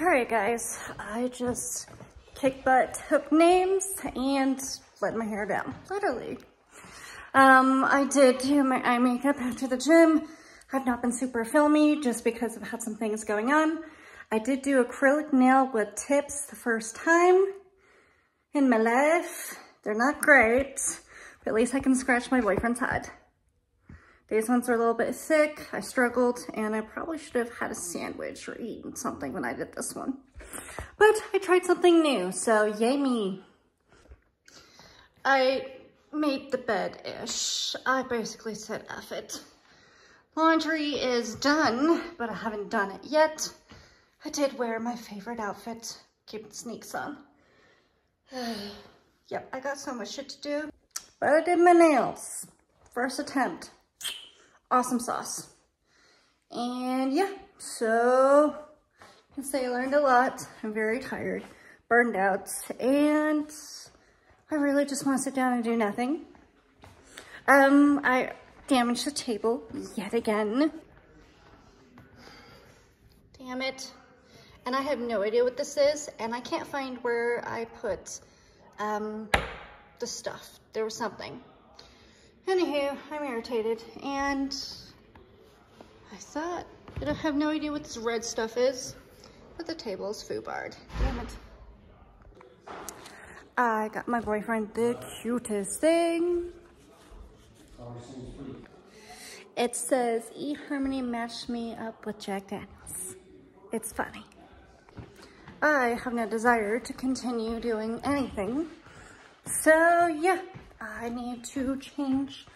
All right, guys, I just kicked butt, took names, and let my hair down, literally. Um, I did do my eye makeup after the gym. I've not been super filmy just because I've had some things going on. I did do acrylic nail with tips the first time in my life. They're not great, but at least I can scratch my boyfriend's head. These ones are a little bit thick. I struggled and I probably should have had a sandwich or eaten something when I did this one. But I tried something new, so yay me. I made the bed-ish. I basically said F it. Laundry is done, but I haven't done it yet. I did wear my favorite outfit, keeping sneaks on. yep, I got so much shit to do. But I did my nails. First attempt awesome sauce. And yeah, so I can say I learned a lot. I'm very tired, burned out, and I really just want to sit down and do nothing. Um, I damaged the table yet again. Damn it. And I have no idea what this is, and I can't find where I put um, the stuff. There was something. Anywho, I'm irritated and I thought, I have no idea what this red stuff is, but the table is foobarred. Damn it. I got my boyfriend the cutest thing. It says, eHarmony matched me up with Jack Daniels. It's funny. I have no desire to continue doing anything. So yeah, I need to change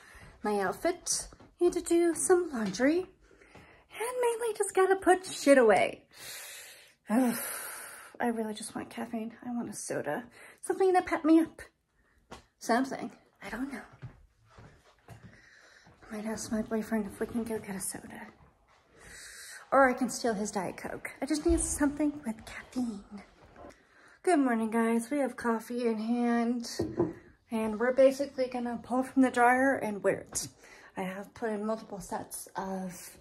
my outfit, I need to do some laundry, and mainly just gotta put shit away. Ugh, I really just want caffeine. I want a soda. Something to pep me up. Something. I don't know. I might ask my boyfriend if we can go get a soda. Or I can steal his Diet Coke. I just need something with caffeine. Good morning, guys. We have coffee in hand. And we're basically gonna pull from the dryer and wear it. I have put in multiple sets of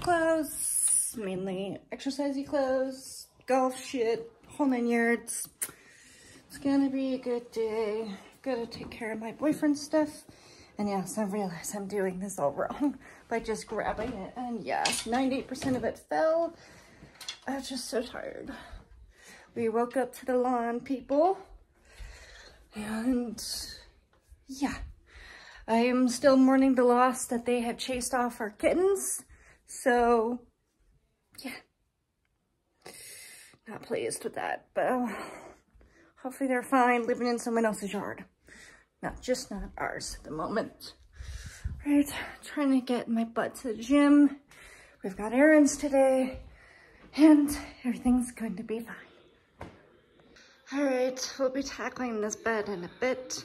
clothes, mainly exercisey clothes, golf shit, whole nine yards. It's gonna be a good day. Gotta take care of my boyfriend's stuff. And yes, I realize I'm doing this all wrong by just grabbing it. And yes, 98% of it fell. I'm just so tired. We woke up to the lawn, people. And yeah, I am still mourning the loss that they have chased off our kittens. So yeah, not pleased with that, but uh, hopefully they're fine living in someone else's yard. Not just not ours at the moment. Right, trying to get my butt to the gym. We've got errands today and everything's going to be fine. All right, we'll be tackling this bed in a bit.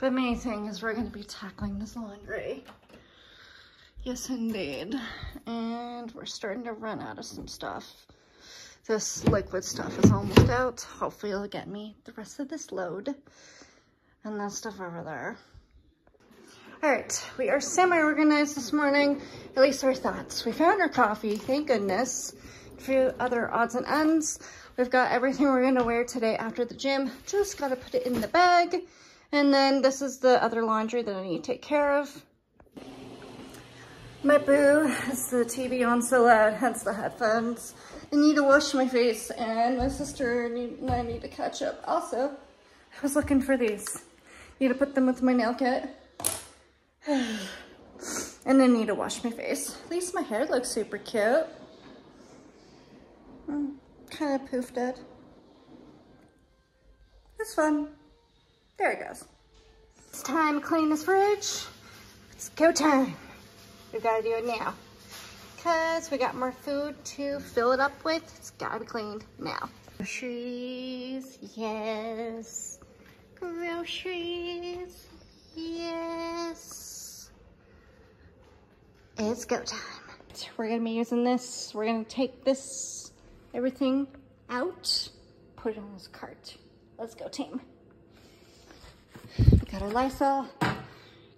But main thing is we're gonna be tackling this laundry. Yes, indeed. And we're starting to run out of some stuff. This liquid stuff is almost out. Hopefully it'll get me the rest of this load. And that stuff over there. All right, we are semi-organized this morning, at least our thoughts. We found our coffee, thank goodness. A few other odds and ends. We've got everything we're gonna wear today after the gym. Just gotta put it in the bag. And then this is the other laundry that I need to take care of. My boo has the TV on so loud, hence the headphones. I need to wash my face and my sister and I need to catch up. Also, I was looking for these. Need to put them with my nail kit. and then need to wash my face. At least my hair looks super cute. Hmm kind of poofed it. It's fun. There it goes. It's time to clean this fridge. It's go time. We gotta do it now. Cause we got more food to fill it up with. It's gotta be cleaned now. Groceries, yes. Groceries, yes. It's go time. We're gonna be using this. We're gonna take this everything out, put it on this cart. Let's go team. Got our Lysol,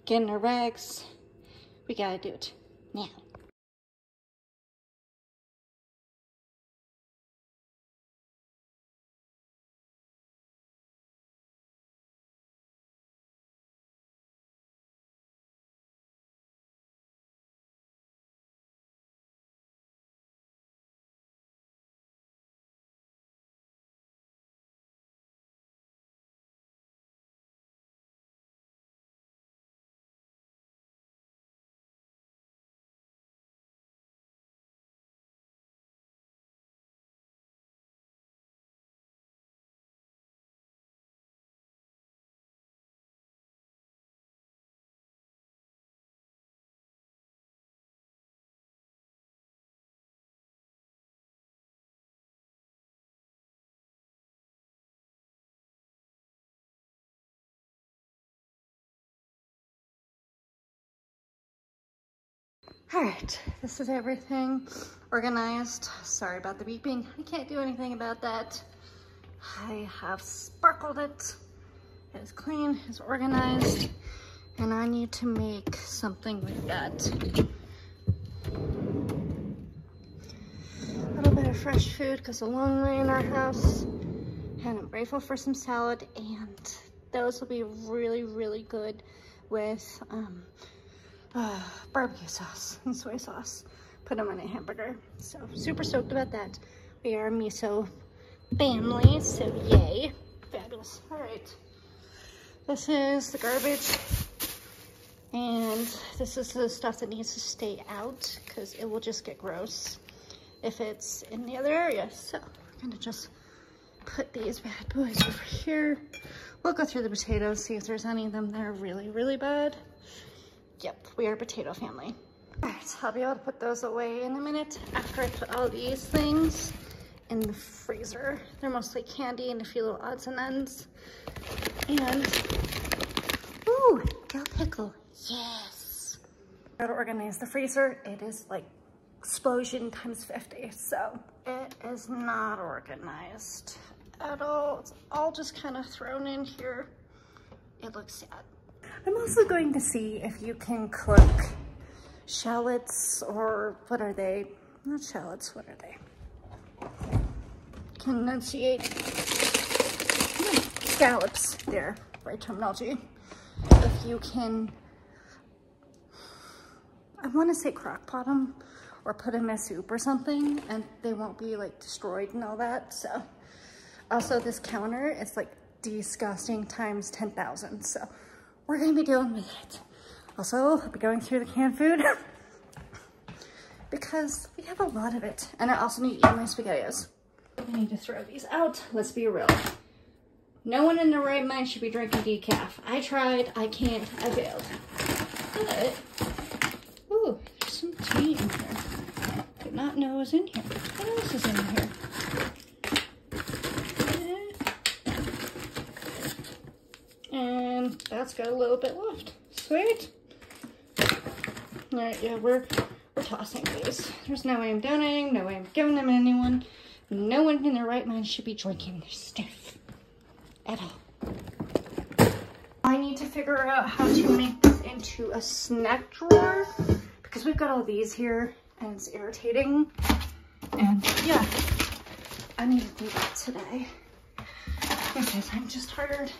getting our rags. We gotta do it now. All right, this is everything organized. Sorry about the beeping. I can't do anything about that. I have sparkled it. It is clean, it's organized, and I need to make something with that. A little bit of fresh food because a long way in our house. And I'm grateful for some salad and those will be really, really good with um, uh, barbecue sauce and soy sauce. Put them on a hamburger. So super stoked about that. We are a miso family, so yay. Fabulous. All right. This is the garbage. And this is the stuff that needs to stay out because it will just get gross if it's in the other area. So I'm gonna just put these bad boys over here. We'll go through the potatoes, see if there's any of them that are really, really bad. Yep, we are a potato family. All right, I'll be able to put those away in a minute after I put all these things in the freezer. They're mostly candy and a few little odds and ends. And, ooh, dill pickle, yes. Gotta organize the freezer. It is like explosion times 50, so it is not organized at all. It's all just kind of thrown in here. It looks sad. I'm also going to see if you can cook shallots or what are they? Not shallots, what are they? Can enunciate hmm, scallops there, right terminology. If you can, I want to say crock pot them or put them in a soup or something and they won't be like destroyed and all that. So also this counter is like disgusting times 10,000. So we're gonna be dealing with it. Also, I'll be going through the canned food because we have a lot of it. And I also need to eat my SpaghettiOs. I need to throw these out. Let's be real. No one in their right mind should be drinking decaf. I tried, I can't, I failed. But, ooh, there's some tea in here. Did not know was in here. What else is in here? And that's got a little bit left. Sweet. All right, yeah, we're we're tossing these. There's no way I'm donating, no way I'm giving them to anyone. No one in their right mind should be drinking this stuff at all. I need to figure out how to make this into a snack drawer because we've got all these here and it's irritating. And yeah, I need to do that today because I'm just tired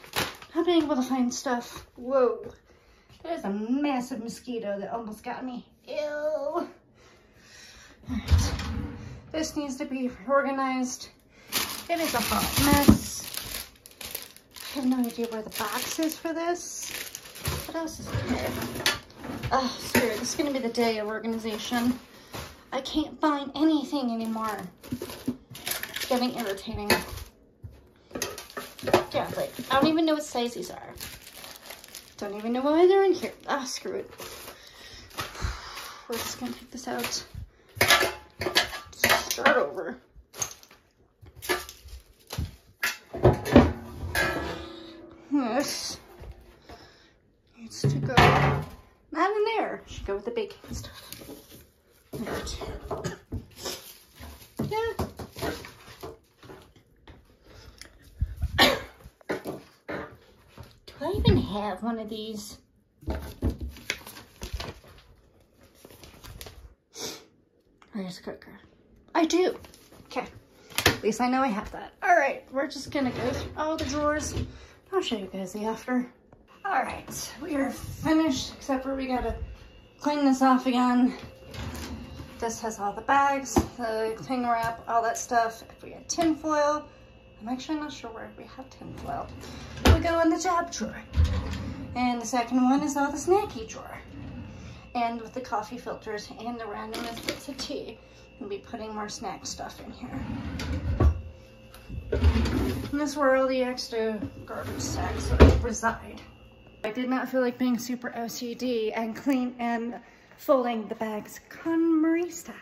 not being able to find stuff. Whoa, there's a massive mosquito that almost got me. Ew. Right. This needs to be organized. It is a hot mess. I have no idea where the box is for this. What else is in here? Oh, screw it. This is going to be the day of organization. I can't find anything anymore. It's getting irritating. Yeah, like, I don't even know what size these are. Don't even know why they're in here. Ah, screw it. We're just to take this out start over. This needs to go not in there. Should go with the baking stuff. Right. Yeah. Do I even have one of these? Oh, Rice cooker. I do. Okay. At least I know I have that. All right, we're just gonna go through all the drawers. I'll show you guys the after. All right, we are finished, except for we gotta clean this off again. This has all the bags, the cling wrap, all that stuff. If we had tin foil, I'm actually not sure where we have tin foil. We go in the job drawer. And the second one is all the snacky drawer. And with the coffee filters and the randomness bits of tea. I'll be putting more snack stuff in here. And this is where all the extra garbage sacks reside. I did not feel like being super OCD and clean and folding the bags KonMari style.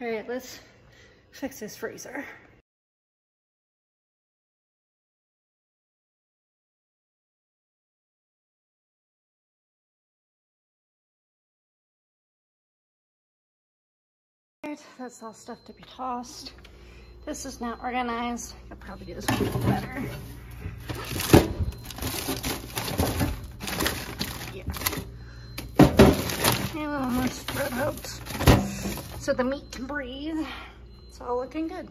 All right, let's fix this freezer. That's all stuff to be tossed. This is now organized. I'll probably do this a little better. Yeah. And a little spread out so the meat can breathe. It's all looking good.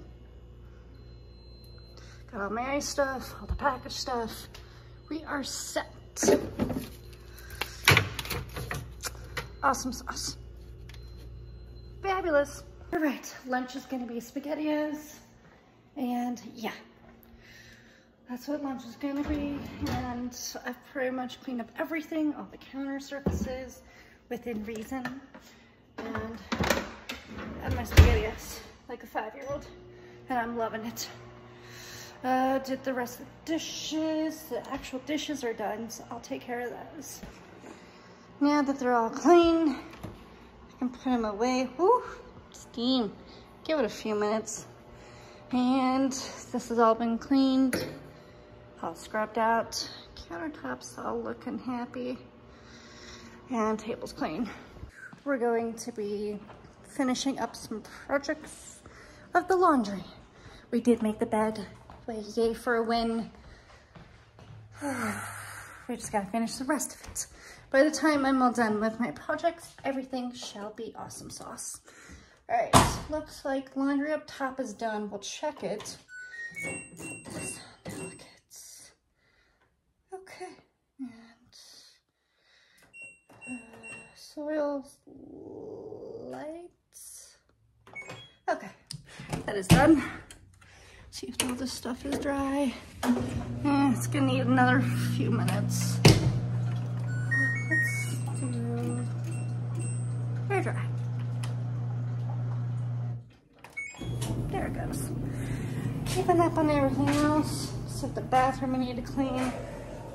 Got all my ice stuff, all the package stuff. We are set. Awesome sauce. Fabulous. All right, lunch is gonna be SpaghettiOs. And yeah, that's what lunch is gonna be. And I've pretty much cleaned up everything, all the counter surfaces within reason. And, and my SpaghettiOs like a five-year-old. And I'm loving it. Uh, did the rest of the dishes. The actual dishes are done, so I'll take care of those. Now that they're all clean, Can put them away. Steam. Give it a few minutes. And this has all been cleaned, all scrubbed out. Countertops all looking happy. And table's clean. We're going to be finishing up some projects of the laundry. We did make the bed. Yay for a win. we just gotta finish the rest of it. By the time I'm all done with my projects, everything shall be awesome sauce. All right, looks like laundry up top is done. We'll check it. delicates. Okay, and uh, soil lights. Okay, that is done. See if all this stuff is dry. Eh, it's gonna need another few minutes. Dry. There it goes. Keeping up on everything else. Except the bathroom I need to clean.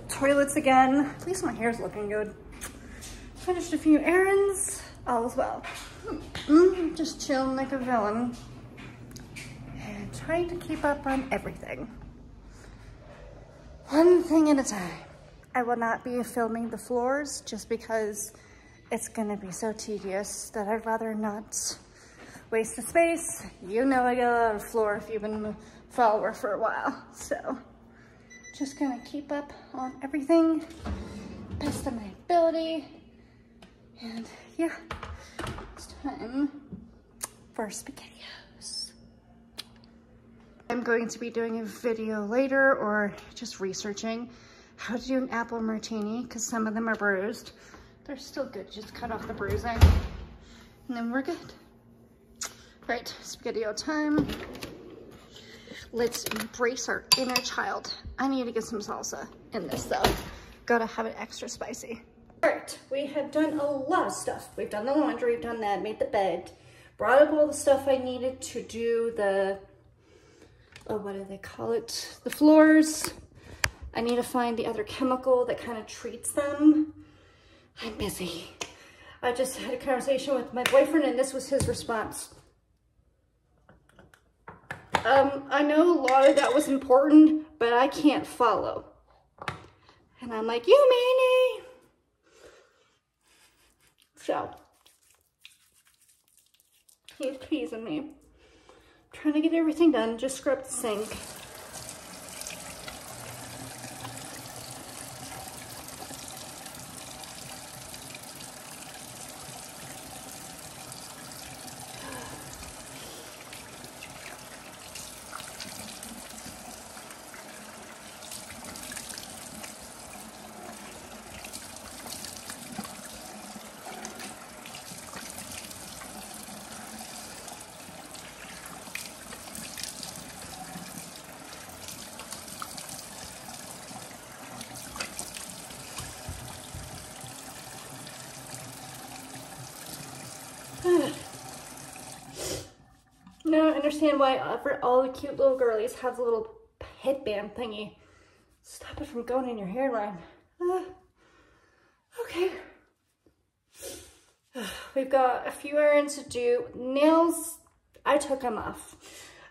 Toilets again. At least my hair's looking good. Finished a few errands. All as well. Mm, just chilling like a villain. And trying to keep up on everything. One thing at a time. I will not be filming the floors just because it's gonna be so tedious that I'd rather not waste the space. You know I get a lot of floor if you've been a follower for a while. So just gonna keep up on everything, best of my ability. And yeah, it's time for SpaghettiOs. I'm going to be doing a video later or just researching how to do an apple martini because some of them are bruised. They're still good, just cut off the bruising and then we're good. Right, SpaghettiO time. Let's embrace our inner child. I need to get some salsa in this though. Gotta have it extra spicy. All right, we have done a lot of stuff. We've done the laundry, we've done that, made the bed, brought up all the stuff I needed to do the, oh, what do they call it? The floors. I need to find the other chemical that kind of treats them. I'm busy. I just had a conversation with my boyfriend and this was his response. Um, I know a lot of that was important, but I can't follow. And I'm like, you meanie. So, he's teasing me. trying to get everything done, just scrub the sink. now I understand why all the cute little girlies have the little headband thingy. Stop it from going in your hairline. Uh, okay. We've got a few errands to do. Nails, I took them off.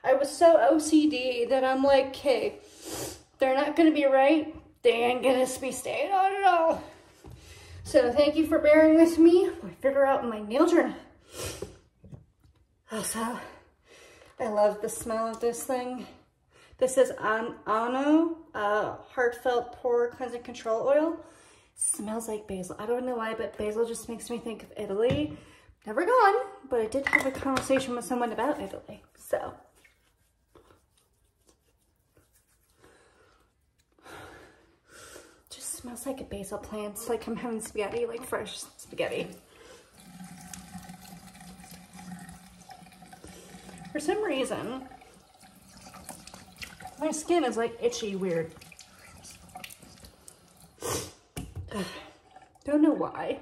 I was so OCD that I'm like, okay, they're not gonna be right. They ain't gonna be staying on at all. So thank you for bearing with me. I figure out my nail journey. Also, I love the smell of this thing. This is An Ano uh, Heartleaf Pore Cleansing Control Oil. Smells like basil. I don't know why, but basil just makes me think of Italy. Never gone, but I did have a conversation with someone about Italy. So, just smells like a basil plant. It's like I'm having spaghetti, like fresh spaghetti. For some reason, my skin is like itchy weird. Don't know why.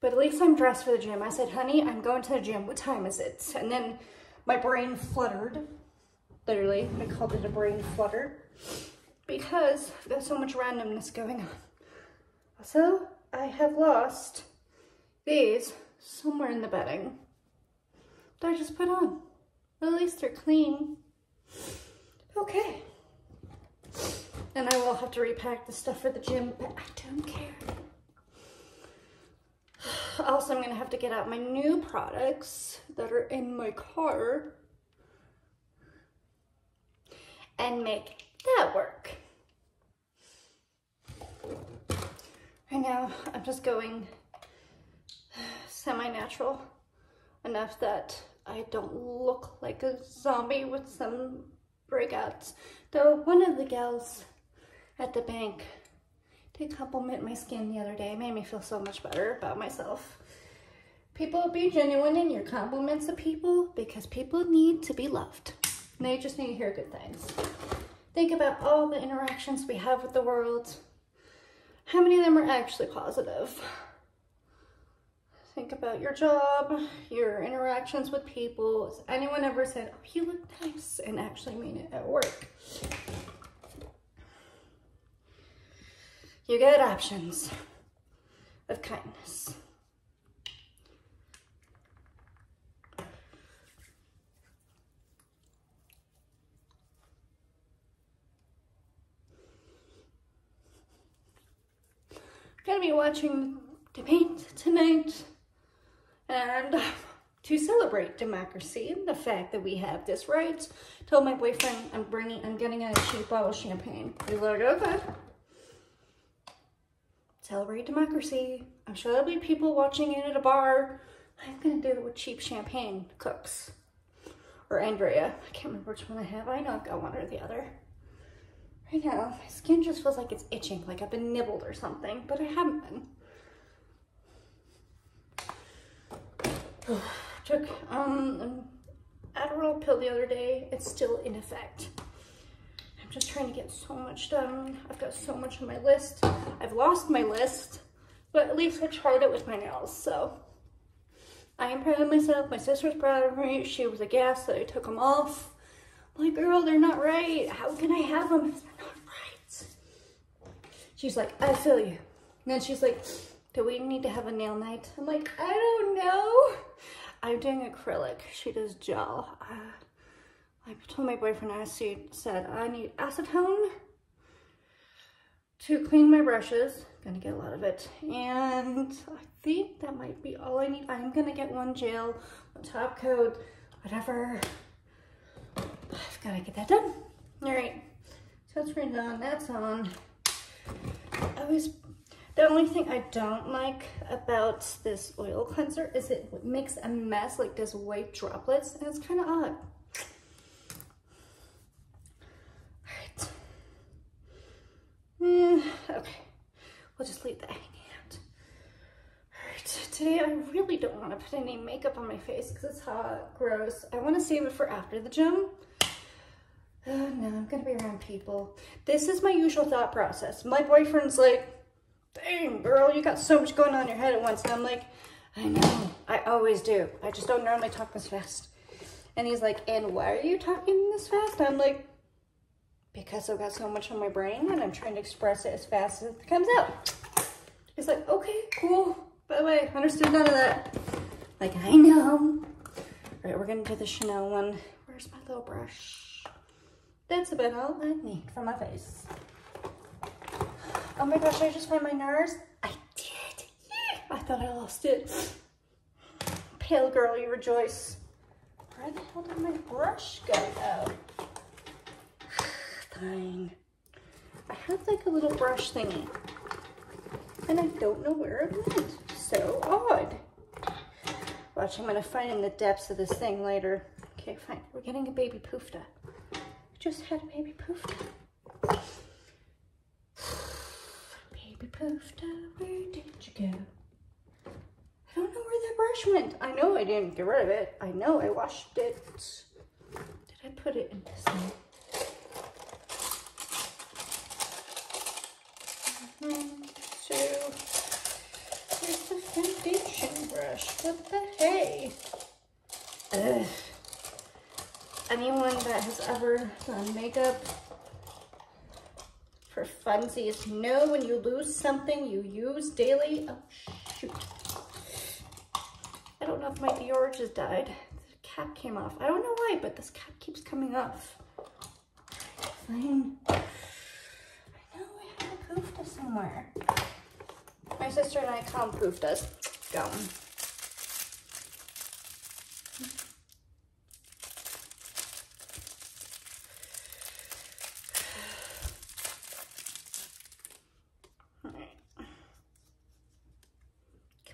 But at least I'm dressed for the gym. I said, honey, I'm going to the gym. What time is it? And then my brain fluttered. Literally, I called it a brain flutter. Because there's so much randomness going on. Also, I have lost these somewhere in the bedding that I just put on. At least they're clean. Okay. And I will have to repack the stuff for the gym, but I don't care. Also, I'm going to have to get out my new products that are in my car and make that work. Right now, I'm just going semi-natural enough that I don't look like a zombie with some breakouts. Though one of the gals at the bank did compliment my skin the other day. It made me feel so much better about myself. People be genuine in your compliments of people because people need to be loved. They just need to hear good things. Think about all the interactions we have with the world. How many of them are actually positive? Think about your job, your interactions with people. Has anyone ever said, oh, you look nice and actually mean it at work? You get options of kindness. Gonna be watching debate tonight. And um, to celebrate democracy and the fact that we have this right, told my boyfriend I'm bringing, I'm getting a cheap bottle of champagne. He's like, okay. Celebrate democracy. I'm sure there'll be people watching it at a bar. I'm gonna do it with cheap champagne Cook's. Or André. I can't remember which one I have. I know I've got one or the other. Right now, my skin just feels like it's itching, like I've been nibbled or something, but I haven't been. Took um, an Adderall pill the other day. It's still in effect. I'm just trying to get so much done. I've got so much on my list. I've lost my list, but at least I tried it with my nails, so. I am proud of myself. My sister's proud of me. She was aghast that I took them off. I'm like, girl, they're not right. How can I have them? They're not right. She's like, I feel you. And then she's like, do we need to have a nail night? I'm like, I don't know. I'm doing acrylic. She does gel. Uh, I told my boyfriend, I said, I need acetone to clean my brushes. Gonna get a lot of it. And I think that might be all I need. I'm gonna get one gel, one top coat, whatever. I've gotta get that done. All right, that's on, that's on. I was the only thing I don't like about this oil cleanser is it makes a mess like this white droplets and it's kind of odd. Alright. Mm, okay, we'll just leave that hanging out. Alright, today I really don't want to put any makeup on my face because it's hot, gross. I want to save it for after the gym. Uh, no, I'm going to be around people. This is my usual thought process. My boyfriend's like, girl, you got so much going on in your head at once. And I'm like, I know, I always do. I just don't normally talk this fast. And he's like, and why are you talking this fast? I'm like, because I've got so much on my brain and I'm trying to express it as fast as it comes out. He's like, okay, cool. By the way, understood none of that. Like, I know. All right, we're gonna do the Chanel one. Where's my little brush? That's about all I need for my face. Oh my gosh, I just find my NARS. I did. I thought I lost it. pale girl, you rejoice. Where the hell did my brush go though? I have like a little brush thingy and I don't know where it went. So odd. Watch, I'm gonna find in the depths of this thing later. Okay, fine. We're getting a baby poofda. Just had a baby poofda. Baby where did you go? I don't know where that brush went. I know I didn't get rid of it. I know I washed it. Did I put it in this one? Mm -hmm. So, here's the foundation brush. What the hey? Ugh. Anyone that has ever done makeup for funsies know when you lose something you use daily. Oh, shoot I don't know if my Dior just died. The cap came off. I don't know why, but this cap keeps coming off. Fine. I know I have a poofda somewhere. My sister and I call them poofdas. Go.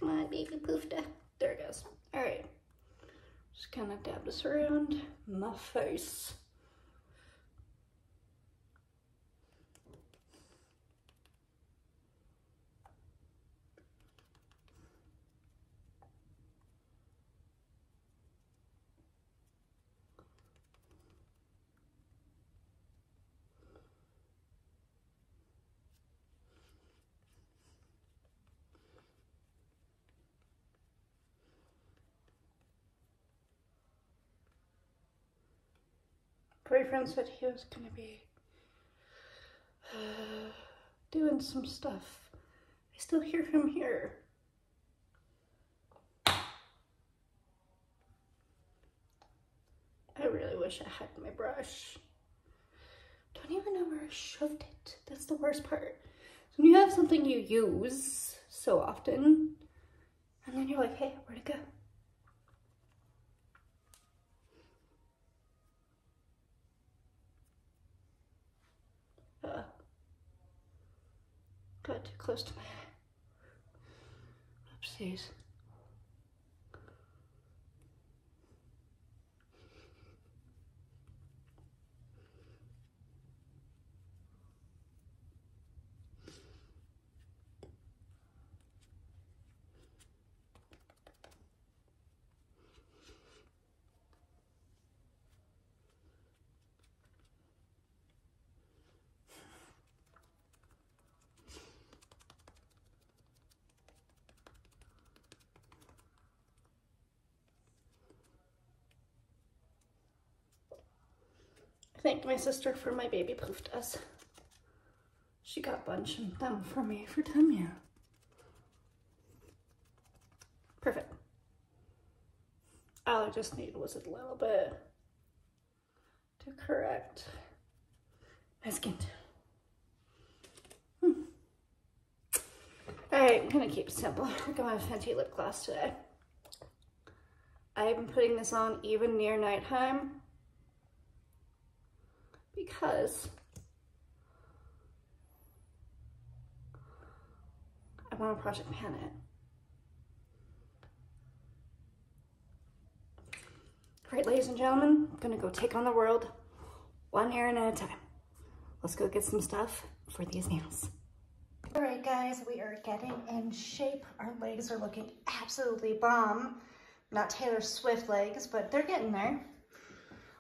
Come on, baby poofda. There it goes. All right. Just kind of dab this around my face. Boyfriend said he was going to be uh, doing some stuff. I still hear him here. I really wish I had my brush. Don't even know where I shoved it. That's the worst part. When you have something you use so often, and then you're like, hey, where'd it go? Got too close to my Oopsies. Thanked my sister for my baby poofdas. She got a bunch of them for me for Tanya. Perfect. All I just need was a little bit to correct my skin. Hmm. All right, I'm gonna keep it simple. I got my Fenty lip gloss today. I've been putting this on even near nighttime because I want to project pan it. Right, ladies and gentlemen, I'm gonna go take on the world one errand at a time. Let's go get some stuff for these nails. All right, guys, we are getting in shape. Our legs are looking absolutely bomb. Not Taylor Swift legs, but they're getting there.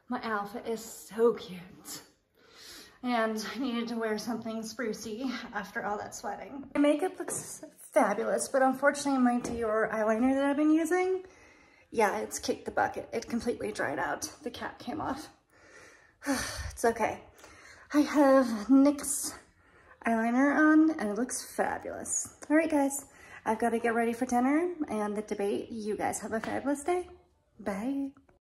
My outfit is so cute. And I needed to wear something sprucey after all that sweating. My makeup looks fabulous, but unfortunately my Dior eyeliner that I've been using, yeah, it's kicked the bucket. It completely dried out. The cap came off. it's okay. I have NYX eyeliner on and it looks fabulous. All right, guys, I've got to get ready for dinner and the debate. You guys have a fabulous day. Bye.